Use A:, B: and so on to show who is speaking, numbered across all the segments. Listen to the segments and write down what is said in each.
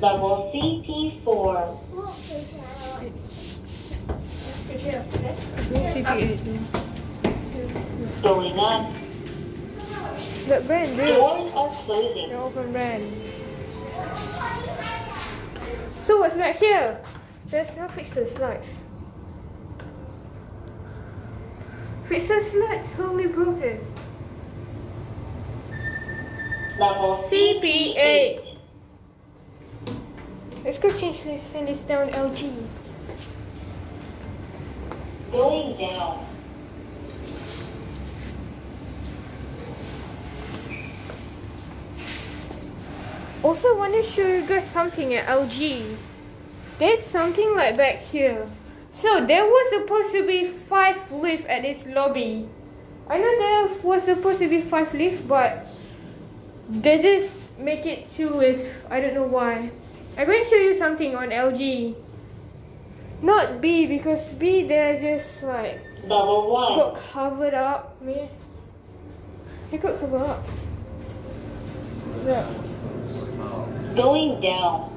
A: Level CP4.
B: CP8.
A: Going up.
B: That brand, dude.
A: Doors are closing.
B: The open brand. So what's back here? Let's now fix the slides. Fix the slides, wholly broken.
A: Level
B: CP8. Let's go change this, send this down LG.
A: Going down.
B: Also, I want to show you guys something at LG. There's something like back here. So there was supposed to be five lifts at this lobby. I know there was supposed to be five lifts, but they just make it two lifts. I don't know why. I'm going to show you something on LG. Not B because B they're just like
A: Level 1.
B: got covered up. Me, they got covered up. Yeah.
A: Going down.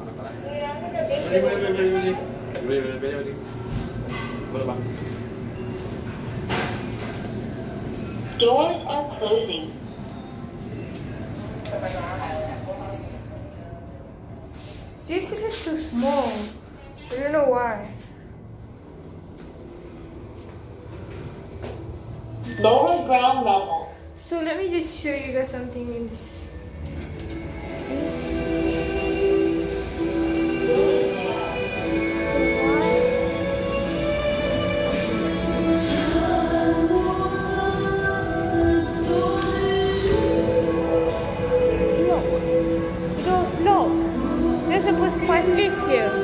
A: Doors are closing.
B: This is too small. I don't know why.
A: Lower ground level.
B: So let me just show you guys something in this live here.